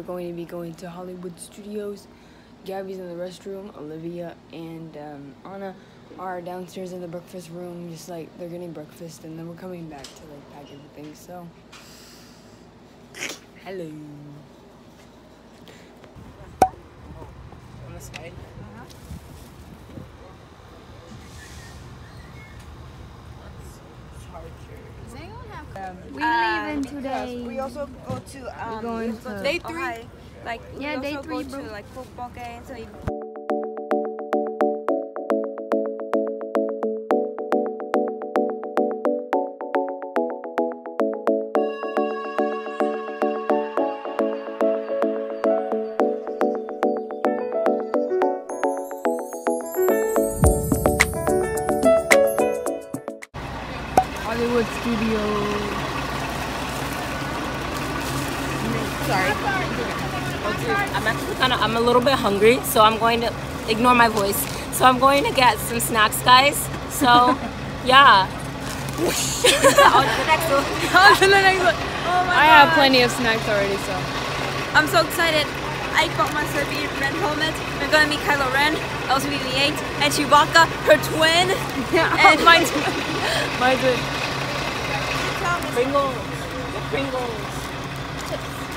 we're going to be going to Hollywood Studios. Gabby's in the restroom, Olivia and um, Anna are downstairs in the breakfast room, just like they're getting breakfast, and then we're coming back to like pack everything. So, hello. On the side. We Um, leaving because. We also go to um, going we also to- Day three. Ohio. Like we Yeah, day also three, go bro. to like football games. So Hollywood Studios. Sorry. I'm actually kind of, I'm a little bit hungry, so I'm going to ignore my voice. So I'm going to get some snacks, guys. So, yeah. On to the next one. On to the next one. I have plenty of snacks already, so. I'm so excited. I bought my Serbian Ren helmet. We're gonna meet Kylo Ren, LCB8, and Chewbacca, her twin. Yeah, and my My good. Pringles. The Pringles.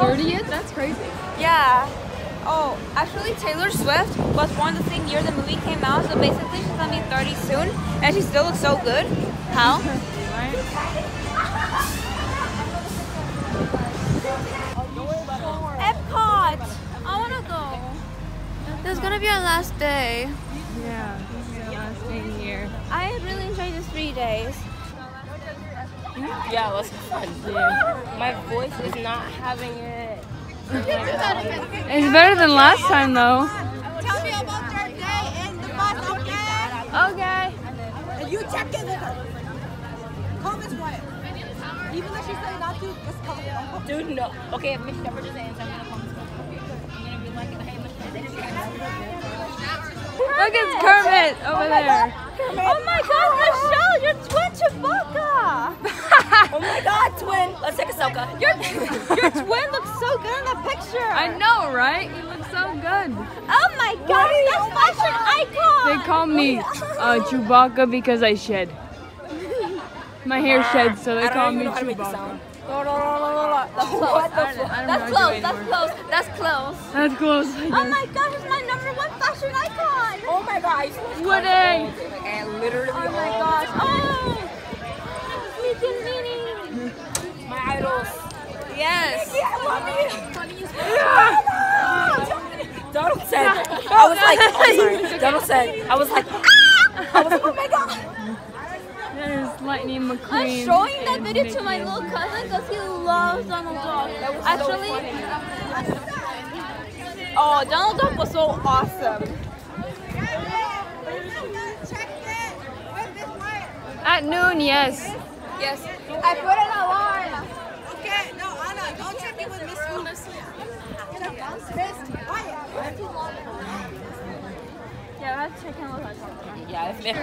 30th? That's crazy. Yeah. Oh, actually, Taylor Swift was born the same year the movie came out, so basically she's gonna be 30 soon, and she still looks so good. How? Epcot! I wanna go. This is gonna be our last day. Yeah, this is the last day here. I really enjoyed these three days. Yeah, let's have fun. My voice is not having it. It's better than last time, though. Tell me about your day in the bus, okay? Okay. And you check in with her. Comments quiet. Even though she said not to, just come on. Dude, no. Okay, if Miss Shepard just answers, I'm gonna come. I'm gonna be like, hey, Miss Look, it's Kermit over oh there. Oh my god, Michelle, you're twin Chewbacca! Oh my god, twin! Let's take a selfie. Your, your twin looks so good in the picture! I know, right? You look so good. Oh my god, that's fashion icon! They call me uh, Chewbacca because I shed. My hair sheds, so they call me even know how to Chewbacca. That's close. I don't, I don't That's close. That's close. That's close. That's close. Oh my gosh, it's my number one fashion icon. Oh my god, I used to watch Woody! Cartoons all day, And literally Oh my gosh. Oh, Mickey and Minnie. My idols. Yes. Donald said, I was like, oh sorry. Donald said, I was like, ah! I was like, oh my god. There's Lightning I'm showing that video Mickey to my little cousin because he loves Donald Duck. Actually, oh, Donald Duck was so awesome. Check it with this wire. At noon, yes. Yes. I put an alarm. Okay, no, Anna, don't check it with Miss Wu. Miss Quiet. Yeah, let's check in with our cousin. Yeah, if it,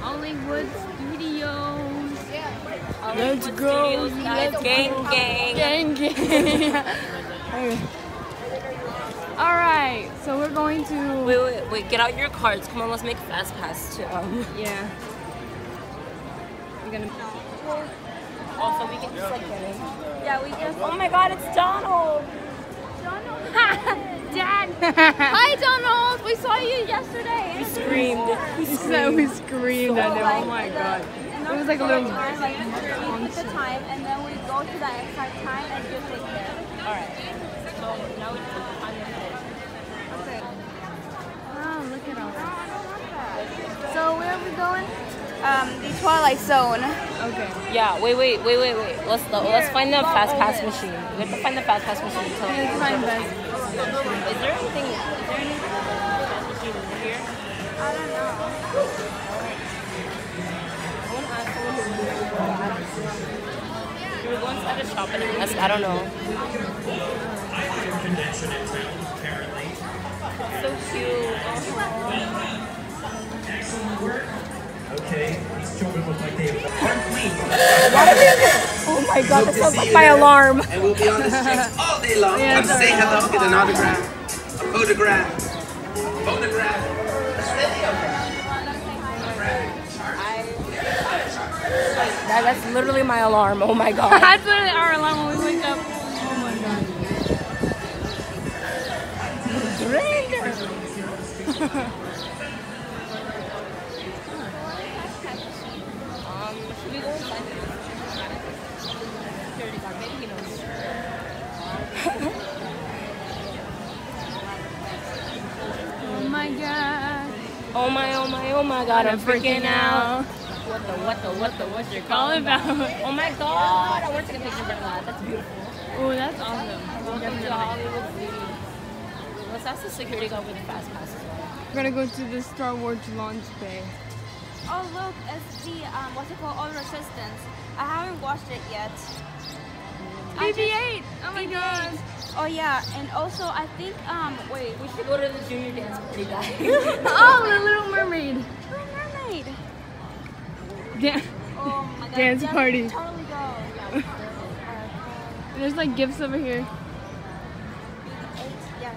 Hollywood Studios. Yeah. Let's go. Guys, gang, gang. Gang, gang. All right, so we're going to. Wait, wait, wait. Get out your cards. Come on, let's make fast pass to um. Yeah. Gonna. Also, we can just like get in. Yeah, we just. Oh my God, it's Donald. Donald. Dad. Hi, Donald. We saw you yesterday. We screamed. He so we screamed at him. Oh my god. It was like a little. We put the time, and then we go to that exact time and just take it. Alright. So now we just find the Oh, look at all that. So where are we going? Um, the Twilight Zone. Okay. Yeah. Wait, wait, wait, wait, wait. Let's let's find the oh, fast oh, pass machine. We have to find the fast pass machine. So Let's find best. Is there anything? Is there anything fast machine here? I don't know. I want to ask someone who knows where the address is. We were going inside a shop and it was, I don't know. connection in town, apparently. So cute. Excellent work. Okay, these children look like they have clean. Oh my god, that sounds like my alarm. And we'll be on the streets all day long. Come say hello, get an autograph, a photograph, photograph. That, that's literally my alarm. Oh my god. That's literally our alarm when we wake up. Oh my god. Um, should we go inside? Security guard, maybe he knows. Oh my god. Oh my, my, god, I'm freaking out. What the, what the, what the, what you're calling about? about. Oh my god, I want to take a picture of that. That's beautiful. Oh, that's awesome. Welcome to Hollywood City. Let's ask the security guard with the fast pass as well. We're gonna go to the Star Wars launch bay. Oh look, it's the um, what's it called? All Resistance. I haven't watched it yet. I BB-8. Oh my god. Oh yeah, and also I think um wait, We should go to the junior dance party, guys. Oh, the Little Mermaid. Little Mermaid. Dan- Oh my god. Dance yeah, party. should Totally go. Yeah, we There's like gifts over here. eight, yes.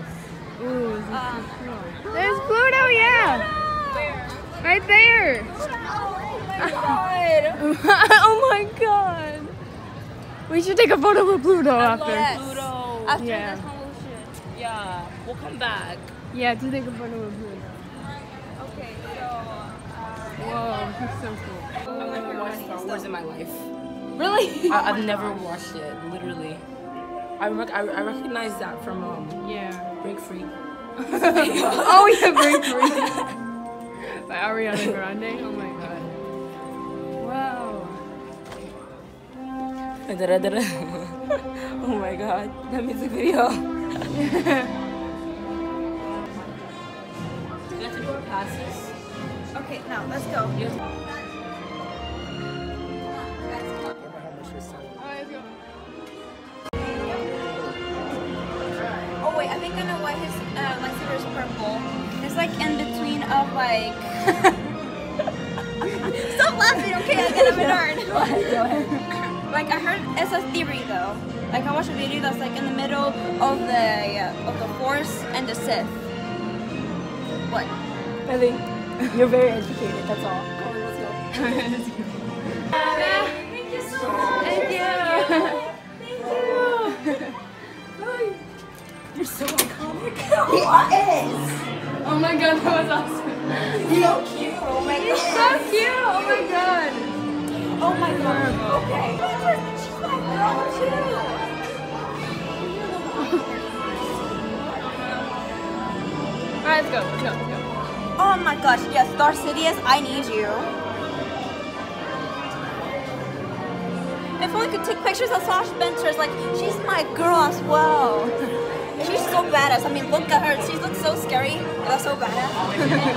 Ooh, is this Um, so cool. There's Pluto, yeah. Right there. Pluto. Oh my god. oh my god. We should take a photo with Pluto after. Yes. Pluto. After Yeah. this one, we should. Yeah, we'll come back. Yeah, to take a photo with Pluto. Okay, so. Uh, Whoa, he's so cool. I've never watched Star Wars in my life. Really? I, I've never watched it, literally. I, rec- I, I recognize that from um, Yeah. Break Free. oh yeah, Break Free. By Ariana Grande. Oh my god. oh my god, that music video. You have to do passes. okay, now let's go. You have to- Oh wait, I think I know why his uh, lightsaber is purple. It's like in between of like. Stop laughing, okay? I get a bit Go ahead, go ahead. Like I heard, it's a theory though. Like I watched a video that's like in the middle of the uh, of the Force and the Sith. What? I think you're very educated, that's all. Come on, let's go. Thank you so much. Thank you. You're so iconic. What is? Oh my god, that was awesome. so cute. Oh my god. He's so cute. Oh my god. Oh my god. Okay. She's my girl too. Alright, let's go. Let's go. Let's go. Oh my gosh, yes, Darth Sidious, I need you. If only could take pictures of Asajj Ventress's like, she's my girl as well. She's so badass. I mean, look at her. She looks so scary, that's so badass.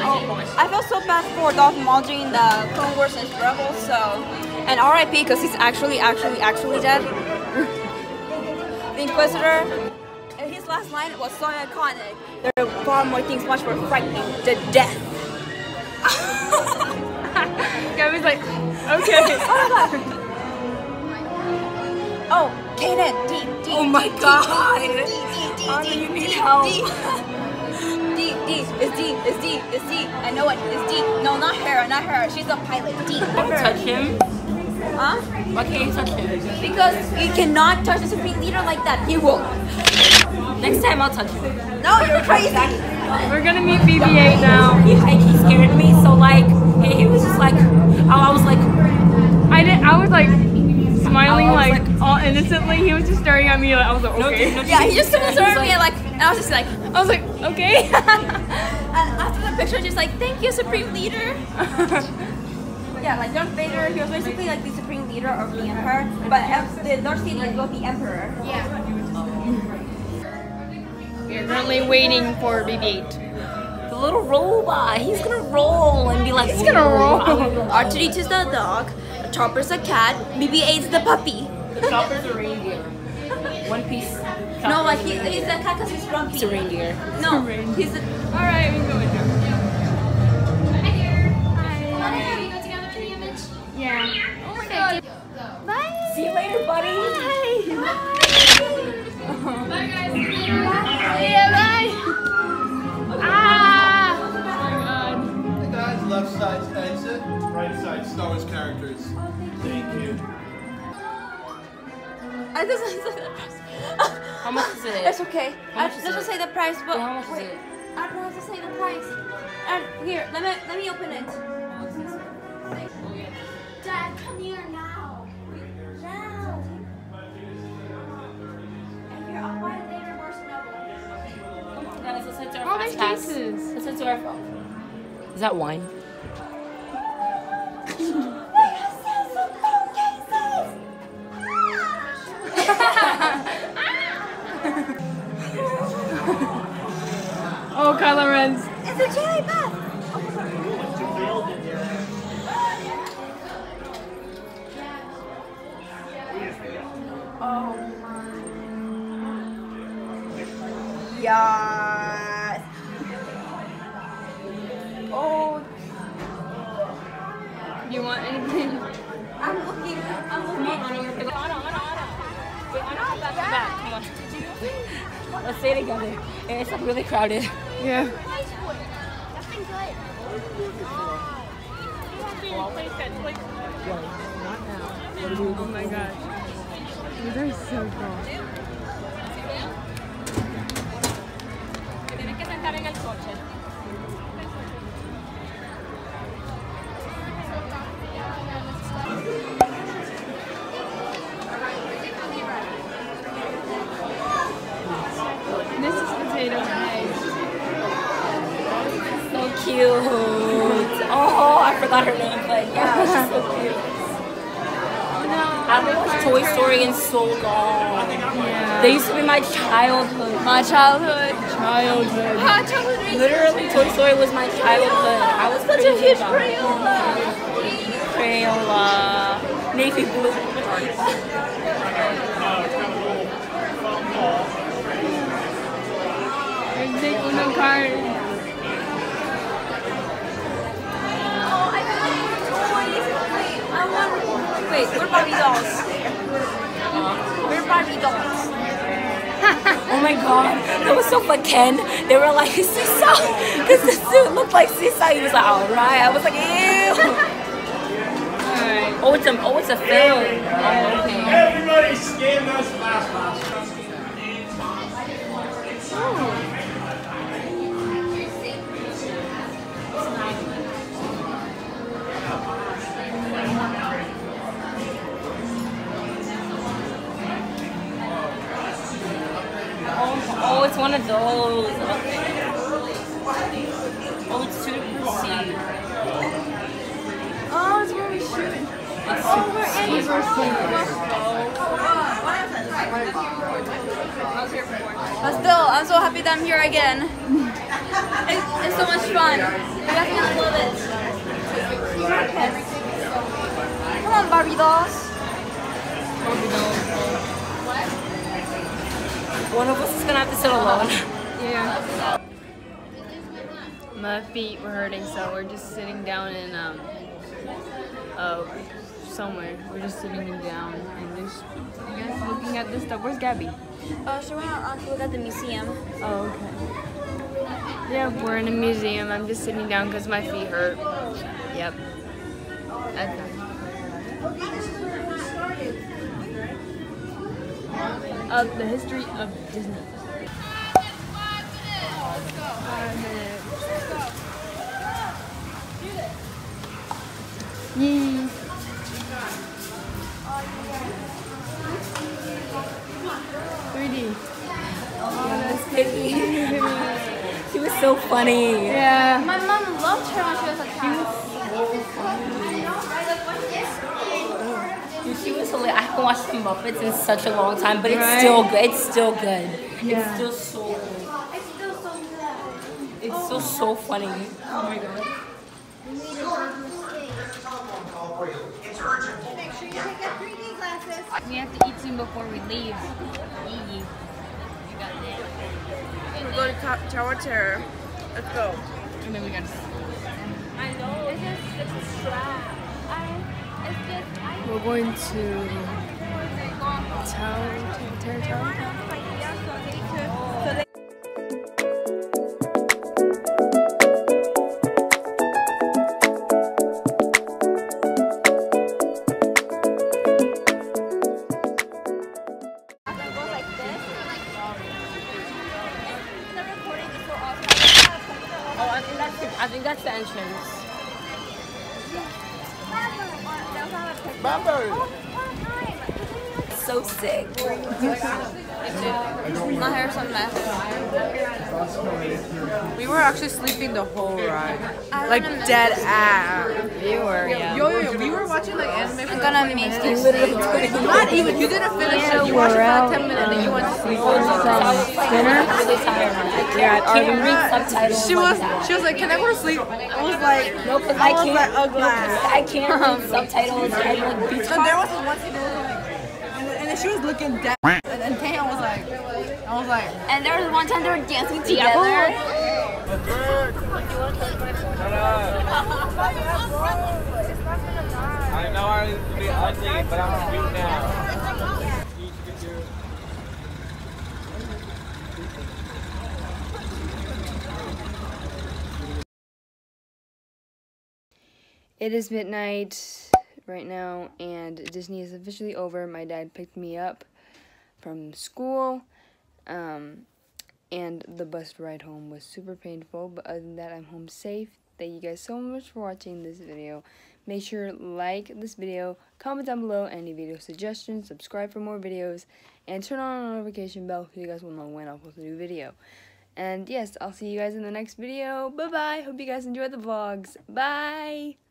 oh, I felt so bad for Darth Maul during the Clone Wars and Rebels, so. And RIP, because he's actually, actually, actually dead. the Inquisitor, and his last line was so iconic. There are far more things much more frightening than death. Gabby's like, okay. Oh, oh, Kanan, D, D. Oh my God. D, D, D, Anna, D, you need help. D, D, D, it's D, it's D, it's D. I know it, it's D. No, not her, not her. She's a pilot. D. Don't touch him. Huh? Why can't you touch him? Because you cannot touch the supreme leader like that. He will. Next time I'll touch him. No, you're crazy. We're gonna meet BB-8 now. He, like, he scared me, so like he, he was just like, I, I was like, I did. I was like smiling I was like, like- all innocently. He was just staring at me. Like, I was like, okay. no, Yeah, he just was observed me like- and like, and I was just like, I was like, okay. and after the picture, just like, thank you, supreme leader. yeah, like Darth Vader, he was basically like the supreme leader of the empire, but em- the Darth Sidious was the emperor. Yeah. We're currently waiting for BB-8. The little robot. He's gonna roll and be like. He's gonna roll. R2D2 is the dog, Chopper's a cat, BB-8's the puppy. The chopper's a reindeer. One piece. No, like he, he's a cat because he's grumpy. It's a reindeer. No, he's a, Alright, we can go with them. Oh See you later, buddy. Bye. Bye. Bye, guys, left side's exit, right side Star Wars characters. Thank you. I doesn't say. How much is it? It's okay. How I much is doesn't it? say the price, but Yeah, how much is wait. it? I don't have to say the price. And here, let me let me open it. Dad, come here now. Now. And here, I'll buy it later, more snuggle. Come on, guys. Let's head to Oh, our there's fast pass. cases. Let's head to our phone. Is that wine? Yes. Oh, Do you want anything? I'm looking. I'm looking. Wait, Anna, come back, come back. Come on. Let's stay together. It's like really crowded. Yeah. Oh my gosh. These are so cool. Toy Story in so long. Yeah. They used to be my childhood. My childhood. Childhood. My childhood. Literally, Toy Story was my childhood. I was such a huge Crayola. Crayola. Navy blue. Big Uno card. Oh. Wait, I want. Wait, what Barbie dolls? Where are Barbie dolls? Oh my god, that was so fun. Ken, they were like, Seesaw, because the suit looked like Seesaw. He was like, alright. I was like, ew. Oh, it's a, oh, it's a film. Oh, okay. Everybody scan those fast pass. One of those. Oh, it's two. Oh, it's where we shoot. Oh, we're in. These are so But still, I'm so happy that I'm here again. It's, it's so much fun. You guys gonna love it. Come on, Barbie dolls. One of us is gonna have to sit alone. Yeah. My feet were hurting, so we're just sitting down in um uh somewhere. We're just sitting down and just you guys looking at this stuff. Where's Gabby? Uh, she went out to look at the museum. Oh, okay. Yeah, we're in a museum. I'm just sitting down because my feet hurt. Yep. Okay. Of the history of Disney. Five minutes. Yay. 3D. She was so funny. Yeah. My mom loved her when she was a child. She so late. I haven't watched the Muppets in such a long time, but it's Right. still good. It's still good. It's Yeah. still so good. It's still so good. It's still so funny. Oh my god. Make sure you take your 3D glasses. We have to eat soon before we leave. Yee. We're going to Tower Terror. Let's go. And then we gotta. I know. It's just it's a trap. We're going to Tower, Tower. Oh, My hair's a mess. We were actually sleeping the whole ride. Like dead ass. You were, yeah. Yo, yo, yo, we were watching like anime for I'm like gonna 20 miss minutes. this. Not even, you didn't finish it. You watched it for like 10 minutes and then you went to sleep. Dinner? really tired. I can't, I can't read subtitles She was, that. she was like, can I go to sleep? I was like, No, because I I can't. like, oh, no, 'cause glass. I can't read um, subtitles. I like be there was this one scene that was like, and then, and then she was looking dead. And then Taehyung was like, I was like, And there was one time they were dancing together. I know I used to be ugly, but I'm cute now. It is midnight right now, and Disney is officially over. My dad picked me up from school, um, and the bus ride home was super painful. But other than that, I'm home safe. Thank you guys so much for watching this video. Make sure like this video, comment down below any video suggestions, subscribe for more videos, and turn on the notification bell so you guys will know when I'll post a new video. And yes, I'll see you guys in the next video. Bye bye. Hope you guys enjoyed the vlogs. Bye.